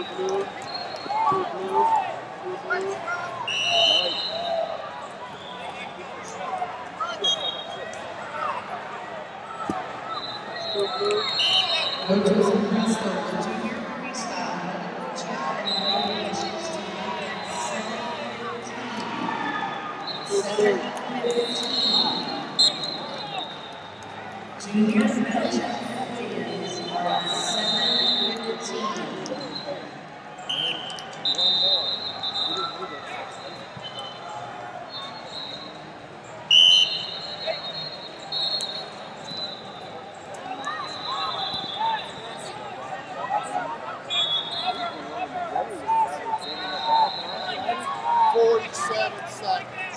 Junior Mitchell Diaz. Forty-seven seconds.